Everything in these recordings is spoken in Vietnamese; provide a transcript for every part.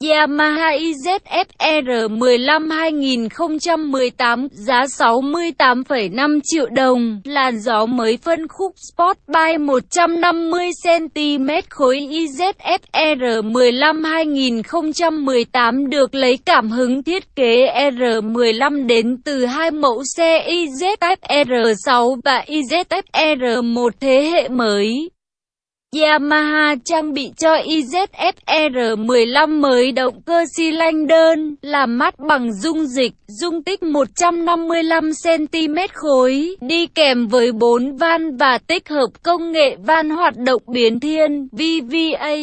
Yamaha Izfr 15 2018 giá 68,5 triệu đồng, làn gió mới phân khúc Sport Bike 150cm khối Izfr 15 2018 được lấy cảm hứng thiết kế R15 đến từ hai mẫu xe Izfr 6 và Izfr 1 thế hệ mới. Yamaha trang bị cho izfr 15 mới động cơ xi lanh đơn, làm mát bằng dung dịch, dung tích 155cm khối, đi kèm với 4 van và tích hợp công nghệ van hoạt động biến thiên, VVA.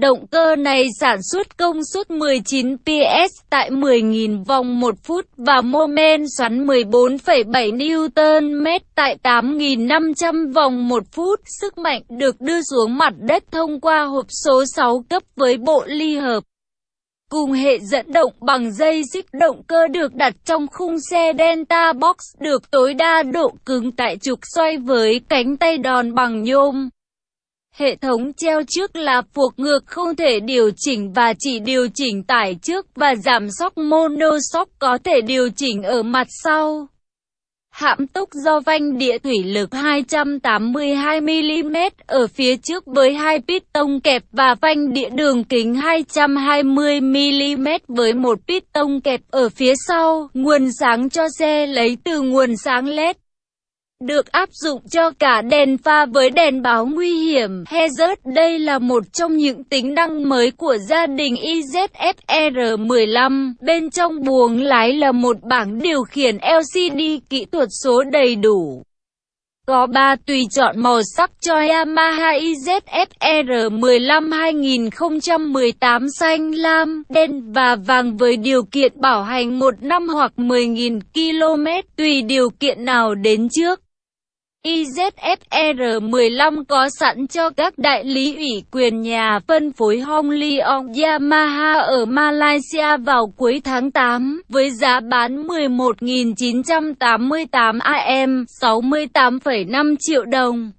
Động cơ này sản xuất công suất 19 PS tại 10.000 vòng một phút và mô men xoắn 14,7 Nm tại 8.500 vòng một phút. Sức mạnh được đưa xuống mặt đất thông qua hộp số 6 cấp với bộ ly hợp. Cùng hệ dẫn động bằng dây xích động cơ được đặt trong khung xe Delta Box được tối đa độ cứng tại trục xoay với cánh tay đòn bằng nhôm. Hệ thống treo trước là phuộc ngược không thể điều chỉnh và chỉ điều chỉnh tải trước và giảm sóc monoshock có thể điều chỉnh ở mặt sau. Hãm tốc do vanh địa thủy lực 282mm ở phía trước với hai piston kẹp và vanh địa đường kính 220mm với một piston kẹp ở phía sau. Nguồn sáng cho xe lấy từ nguồn sáng LED được áp dụng cho cả đèn pha với đèn báo nguy hiểm. Hazard đây là một trong những tính năng mới của gia đình izfr 15. Bên trong buồng lái là một bảng điều khiển LCD kỹ thuật số đầy đủ. Có 3 tùy chọn màu sắc cho Yamaha izfr 15 2018 xanh, lam, đen và vàng với điều kiện bảo hành 1 năm hoặc 10.000 km tùy điều kiện nào đến trước. IZFR15 có sẵn cho các đại lý ủy quyền nhà phân phối Hong Leong Yamaha ở Malaysia vào cuối tháng 8, với giá bán 11.988 AM, 68,5 triệu đồng.